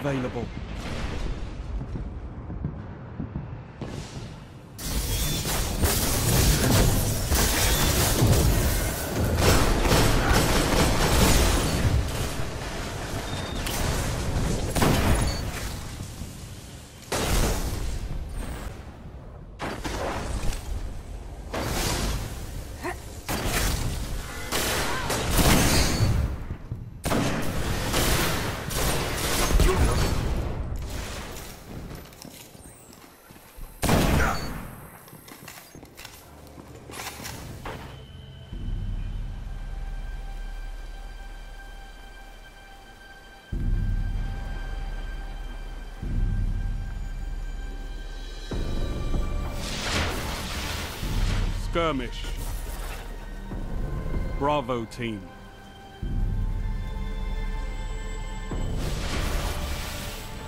available. Skirmish. Bravo team.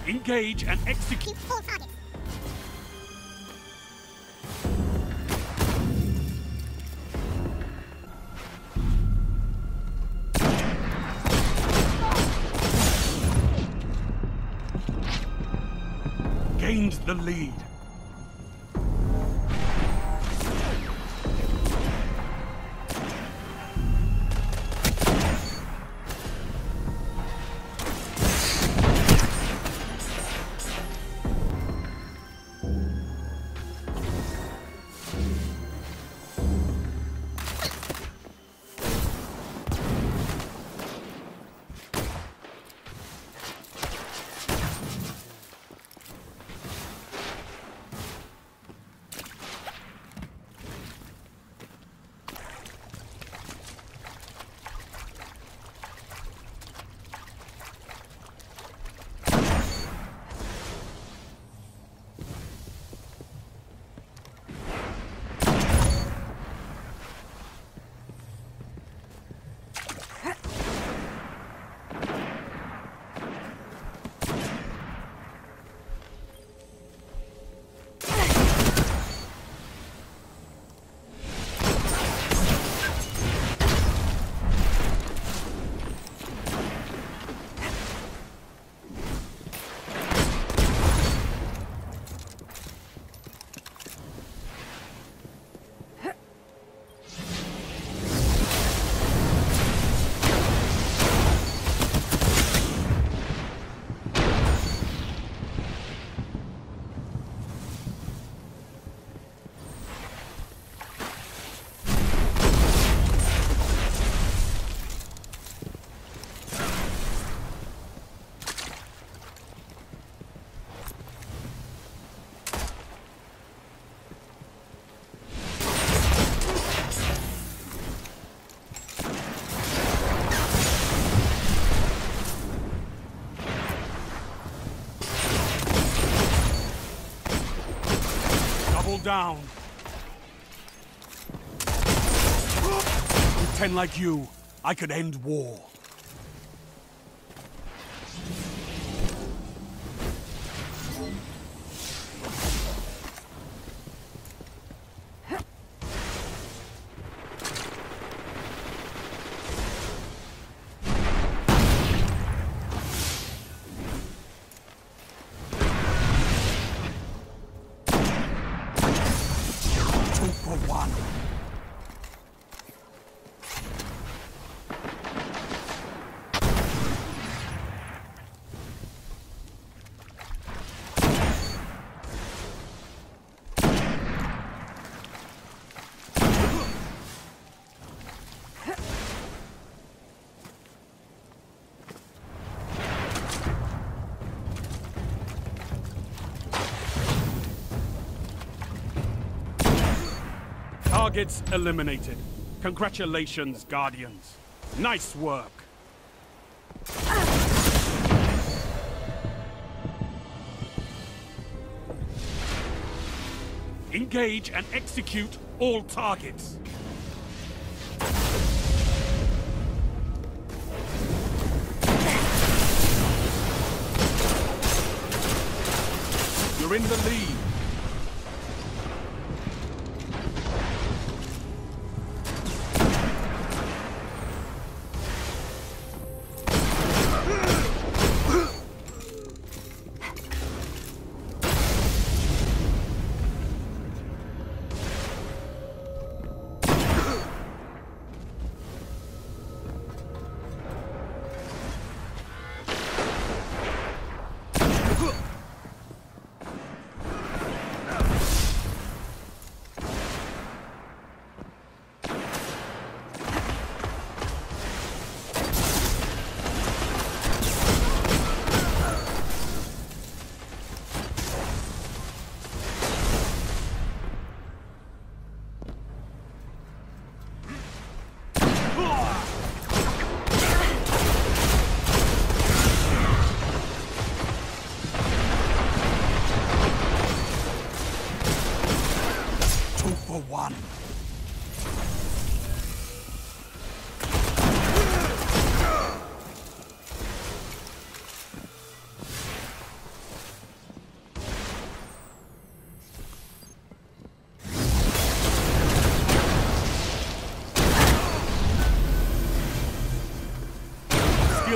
Engage and execute. Full target. Gained the lead. Down. With ten like you, I could end war. Targets eliminated. Congratulations, Guardians. Nice work. Engage and execute all targets. You're in the lead.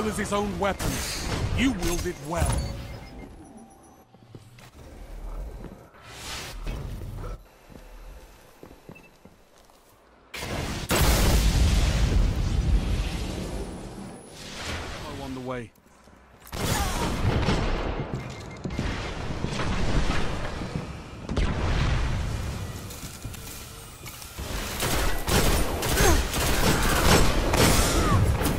As his own weapon. You wield it well.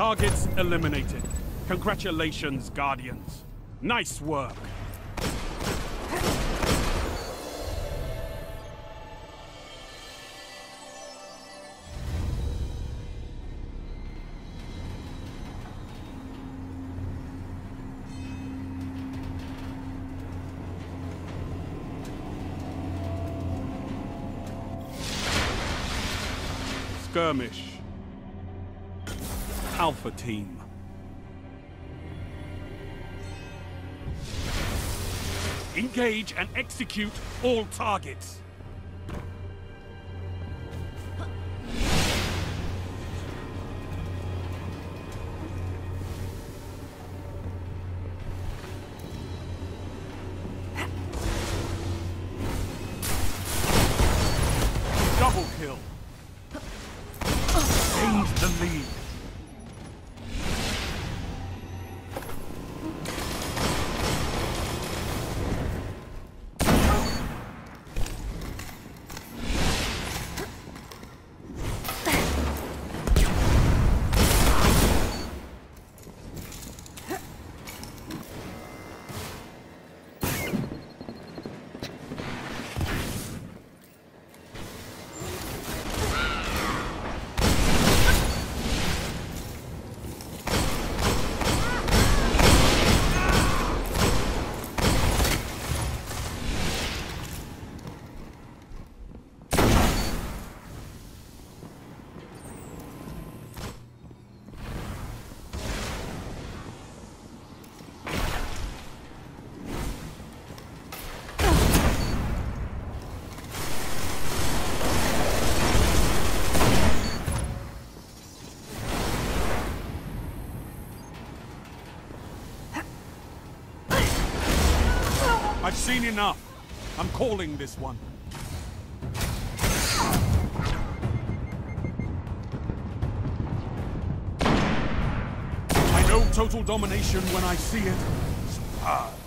Targets eliminated. Congratulations, Guardians. Nice work. Skirmish. Alpha Team. Engage and execute all targets. Double kill. Gained the lead. Seen enough. I'm calling this one. I know total domination when I see it. Superb.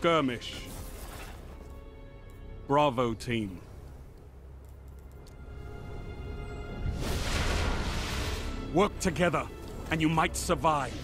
Skirmish. Bravo team. Work together, and you might survive.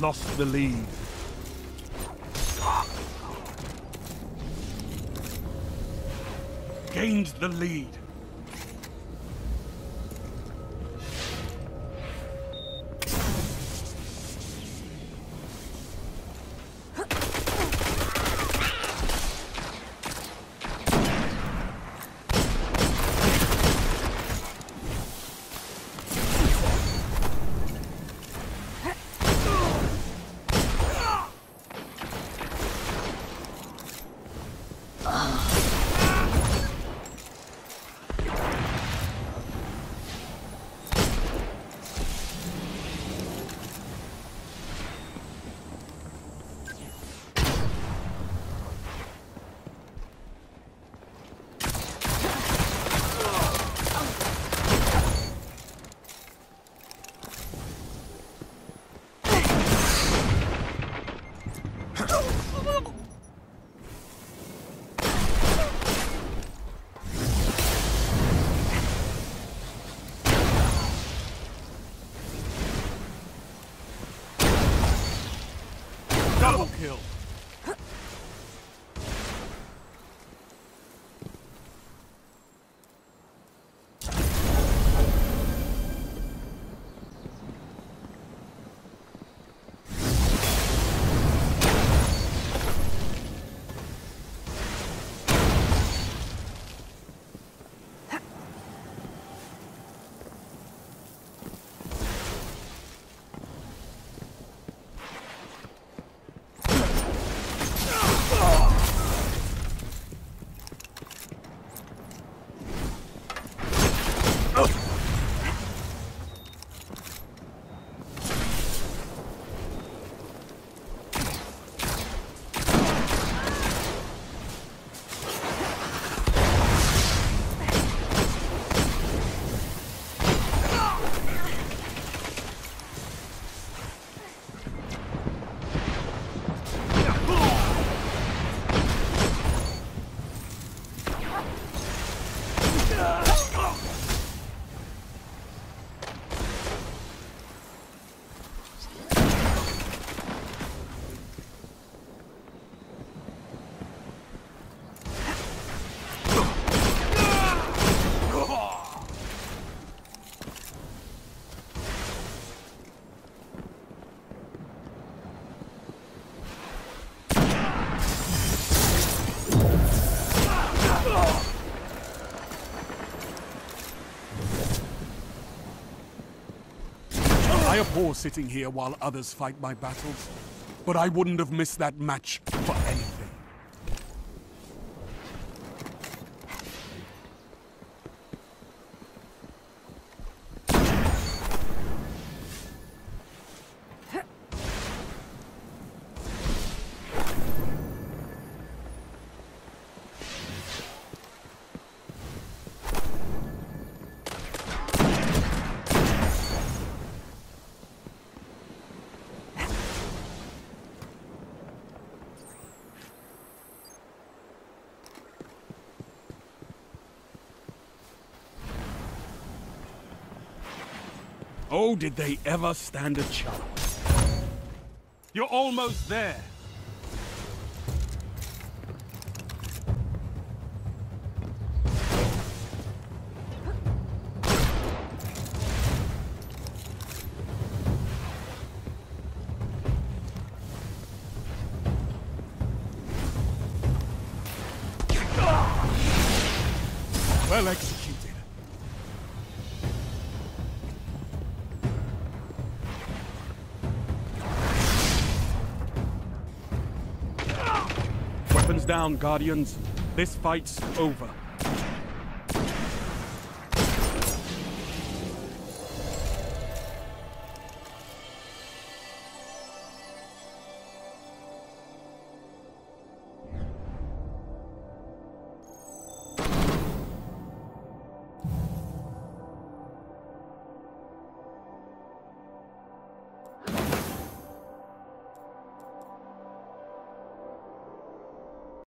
Lost the lead. gained the lead. Abhor sitting here while others fight my battles, but I wouldn't have missed that match for anything. Oh, did they ever stand a chance? You're almost there. Well down, Guardians. This fight's over.